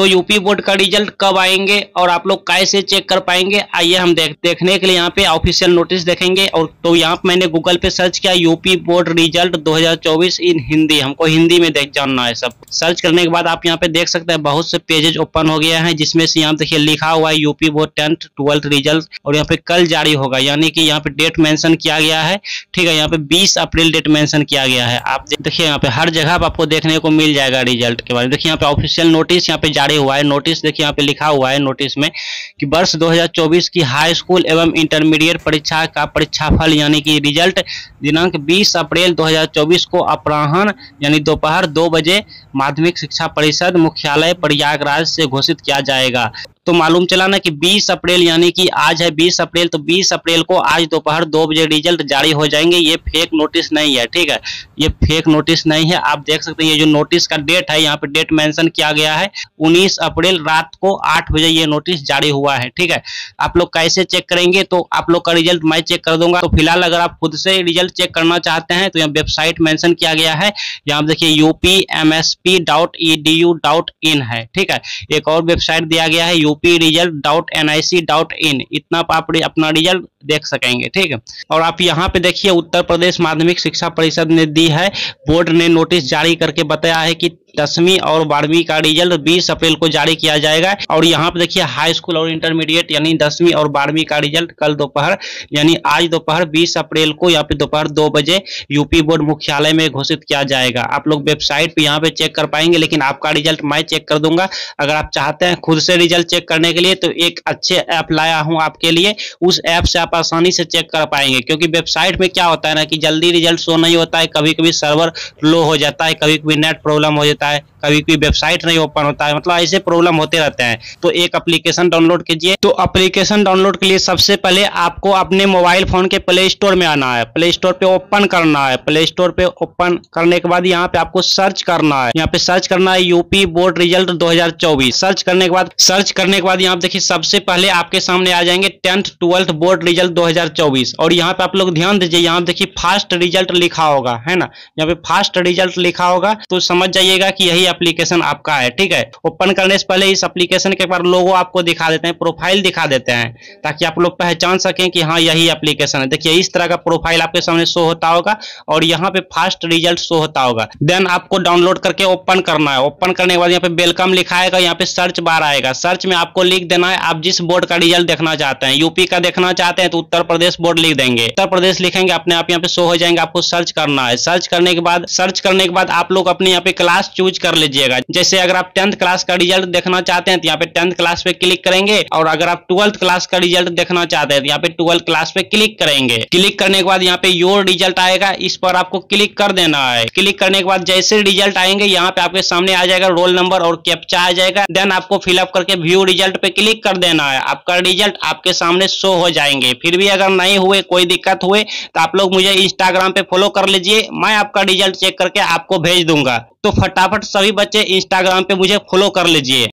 तो UP board का result कब आएँगे और आप लोग कैसे चेक कर पाएँगे? आइए हम देख, देखने के लिए यहाँ पे ऑफिशियल नोटिस देखेंगे और तो यहाँ पे मैंने गूगल पे सर्च किया, UP board result 2024 in Hindi. हमको हिंदी में देख जानना है सब। सर्च करने के बाद आप यहाँ पे देख सकते हैं, बहुत से पेजेज ओपन हो गया है, जिसमें से यहाँ देखिए लिखा हुआ है, UP board tenth twelfth result और यहाँ पे कल जारी होगा, यानी कि यहाँ पे डेट मेंशन किया गया है। ठीक है, यहाँ पे 20 अप्रैल डेट मेंशन किया गया है। आप देखिए यहाँ पे हर जगह आपको देखने को मिल जाएगा रिज़ल्ट के बारे में। देखिए यहाँ पे ऑफिशियल नोटिस यहाँ पे जारी हुआ है। नोटिस देखिए यहाँ पे लिखा हुआ है नोटिस में कि वर्ष 2024 की हाई स्कूल एवं इंटरमीडिएट परीक्षा का परीक्षाफल यानी कि रिज़ल्ट दिनांक 20 अप्रैल 2024 को अपराहन यानी दोपहर दो बजे माध्यमिक शिक्षा परिषद मुख्यालय प्रयागराज से घोषित किया जाएगा। तो मालूम चला ना कि 20 अप्रैल यानी कि आज है 20 अप्रैल तो 20 अप्रैल को आज दोपहर दो बजे रिज़ल्ट जारी हो जाएँगे। ये फेक नोटिस नहीं है, ठीक है? ये फेक नोटिस नहीं है। आप देख सकते हैं, ये जो नोटिस का डेट है, यहाँ पे डेट मेंशन किया गया है। 19 अप्रैल रात को 8 बजे ये नोटिस जारी हुआ है, ठीक है? आप लोग कैसे चेक करेंगे तो आप लोग का रिज़ल्ट मैं चेक कर दूँगा। तो फ़िलहाल अगर आप खुद से रिज़ल्ट चेक करना चाहते हैं तो यहाँ वेबसाइट मैंशन किया गया है। यहाँ देखिए यूपी है, ठीक है? एक और वेबसाइट दिया गया है UP result dot N I C dot in. इतना आप अपना रिज़ल्ट देख सकेंगे, ठीक है? और आप यहाँ पे देखिए, उत्तर प्रदेश माध्यमिक शिक्षा परिषद ने दी है। बोर्ड ने नोटिस जारी करके बताया है कि दसवीं और बारहवीं का रिज़ल्ट 20 अप्रैल को जारी किया जाएगा। और यहाँ पे देखिए, हाई स्कूल और इंटरमीडिएट, यानी दसवीं और बारहवीं का रिज़ल्ट कल दोपहर, यानी आज दोपहर 20 अप्रैल को, यहाँ पे दोपहर दो बजे यूपी बोर्ड मुख्यालय में घोषित किया जाएगा। आप लोग वेबसाइट पे यहाँ पे चेक कर पाएँगे, लेकिन आपका रिज़ल्ट मैं चेक कर दूँगा। अगर आप चाहते हैं खुद से रिज़ल्ट चेक करने के लिए तो एक अच्छे ऐप लाया हूँ आपके लिए। उस ऐप से आप आसानी से चेक कर पाएँगे, क्योंकि वेबसाइट में क्या होता है ना कि जल्दी रिज़ल्ट शो नहीं होता है कभी कभी सर्वर लो हो जाता है कभी कभी नेट प्रॉब्लम हो जाता है। कभी कोई वेबसाइट नहीं ओपन होता है मतलब ऐसे प्रॉब्लम होते रहते हैं। तो एक अप्लीकेशन डाउनलोड कीजिए। तो अप्लीकेशन डाउनलोड के लिए सबसे पहले आपको अपने मोबाइल फ़ोन के प्ले स्टोर में आना है। प्ले स्टोर पे ओपन करना है। प्ले स्टोर पे ओपन करने के बाद यहाँ पे आपको सर्च करना है। यहाँ पे सर्च करना है यूपी बोर्ड रिज़ल्ट 2024 सर्च करने के बाद सर्च करने के बाद यहाँ पे देखिए सबसे पहले आपके सामने आ जाएँगे टेंथ ट्वेल्थ बोर्ड रिज़ल्ट 2024 और यहाँ पे आप लोग ध्यान दीजिए, यहाँ देखिए फास्ट रिज़ल्ट लिखा होगा, है ना? यहाँ पे फास्ट रिज़ल्ट लिखा होगा। तो समझ जाइएगा कि यही एप्लीकेशन आपका है, ठीक है? ओपन करने से पहले इस एप्लीकेशन के बार लोगो आपको दिखा देते हैं प्रोफ़ाइल दिखा देते हैं, ताकि आप लोग पहचान सकें कि हाँ यही एप्लीकेशन है। देखिए, इस तरह का प्रोफ़ाइल आपके सामने शो होता होगा और यहाँ पे फास्ट रिज़ल्ट शो होता होगा। देन आपको डाउनलोड करके ओपन करना है। ओपन करने के बाद यहाँ पे वेलकम लिखा आएगा, यहाँ पे सर्च बार आएगा। सर्च में आपको लिख देना है, आप जिस बोर्ड का रिज़ल्ट देखना चाहते हैं यूपी का देखना चाहते हैं तो उत्तर प्रदेश बोर्ड लिख देंगे। उत्तर प्रदेश लिखेंगे, अपने आप यहाँ पे शो हो जाएँगे, आपको सर्च करना है। सर्च करने के बाद सर्च करने के बाद आप लोग अपने यहाँ पे क्लास चूज़ कर लीजिएगा। जैसे अगर आप टेंथ क्लास का रिज़ल्ट देखना चाहते हैं तो यहाँ पे टेंथ क्लास पे क्लिक करेंगे, और अगर आप ट्वेल्थ क्लास का रिज़ल्ट देखना चाहते हैं तो यहाँ पे ट्वेल्थ क्लास पे क्लिक करेंगे। क्लिक करने के बाद यहाँ पे योर रिज़ल्ट आएगा, इस पर आपको क्लिक कर देना है। क्लिक करने के बाद जैसे रिज़ल्ट आएँगे, यहाँ पे आपके सामने आ जाएगा रोल नंबर और कैप्चा आ जाएगा। देन आपको फिलअप करके व्यू रिज़ल्ट पे क्लिक कर देना है। आपका रिज़ल्ट आपके सामने शो हो जाएँगे। फिर भी अगर नहीं हुए, कोई दिक्कत हुए तो आप लोग मुझे इंस्टाग्राम पे फॉलो कर लीजिए। मैं आपका रिज़ल्ट चेक करके आपको भेज दूँगा। तो फटाफट सभी बच्चे इंस्टाग्राम पे मुझे फॉलो कर लीजिए।